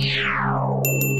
Meow.